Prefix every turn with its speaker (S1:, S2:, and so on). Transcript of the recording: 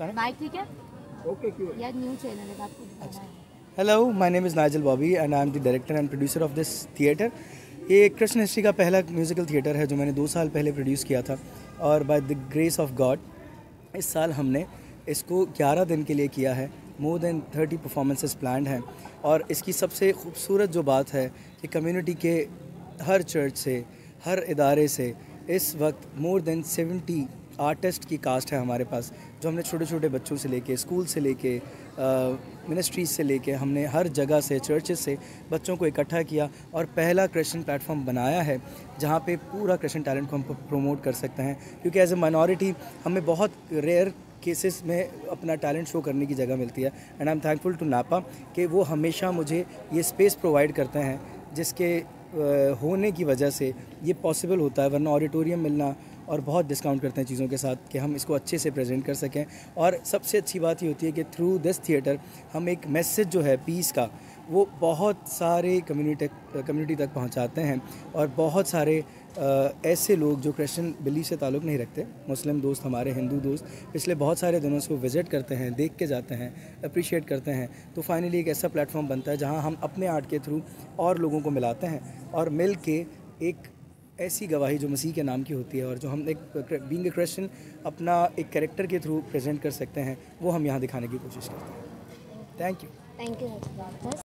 S1: Mic ठीक है?
S2: Okay,
S1: यार न्यू चैनल है आपको बताना है।
S2: Hello, my name is Nigel Bobby and I am the director and producer of this ये कृष्ण हिस्ट्री का पहला म्यूज़िकल थिएटर है जो मैंने दो साल पहले प्रोड्यूस किया था। और by the grace of God इस साल हमने इसको 11 दिन के लिए किया है। मोर देन 30 परफॉर्मेंसेस प्लान हैं। और इसकी सबसे खूबसूरत जो बात है कि कम्युनिटी के हर चर्च से हर इदारे से इस वक्त मोर देन 70 आर्टिस्ट की कास्ट है हमारे पास, जो हमने छोटे छोटे बच्चों से लेके, स्कूल से लेके मिनिस्ट्रीज से लेके, हमने हर जगह से चर्चेस से बच्चों को इकट्ठा किया और पहला क्रिश्चियन प्लेटफॉर्म बनाया है, जहाँ पे पूरा क्रिश्चियन टैलेंट को हम प्रमोट कर सकते हैं। क्योंकि एज ए माइनॉरिटी हमें बहुत रेयर केसेस में अपना टैलेंट शो करने की जगह मिलती है। And I am thankful to NAPA कि वो हमेशा मुझे ये स्पेस प्रोवाइड करते हैं, जिसके होने की वजह से ये पॉसिबल होता है। वरना ऑडिटोरियम मिलना और बहुत डिस्काउंट करते हैं चीज़ों के साथ कि हम इसको अच्छे से प्रेजेंट कर सकें। और सबसे अच्छी बात ये होती है कि थ्रू दिस थिएटर हम एक मैसेज जो है पीस का वो बहुत सारे कम्युनिटी कम्युनिटी तक पहुंचाते हैं और बहुत सारे अ, ऐसे लोग जो क्रिश्चियन बिलीफ से ताल्लुक़ नहीं रखते। मुस्लिम दोस्त हमारे हिंदू दोस्त पिछले बहुत सारे दिनों से वो विज़िट करते हैं देख के जाते हैं अप्रिशिएट करते हैं। तो फाइनली एक ऐसा प्लेटफॉर्म बनता है जहाँ हम अपने आर्ट के थ्रू और लोगों को मिलाते हैं और मिल के एक ऐसी गवाही जो मसीह के नाम की होती है और जो हम एक बींग क्रिश्चन अपना एक करेक्टर के थ्रू प्रेजेंट कर सकते हैं, वो हम यहाँ दिखाने की कोशिश करते हैं। Thank you
S1: thank you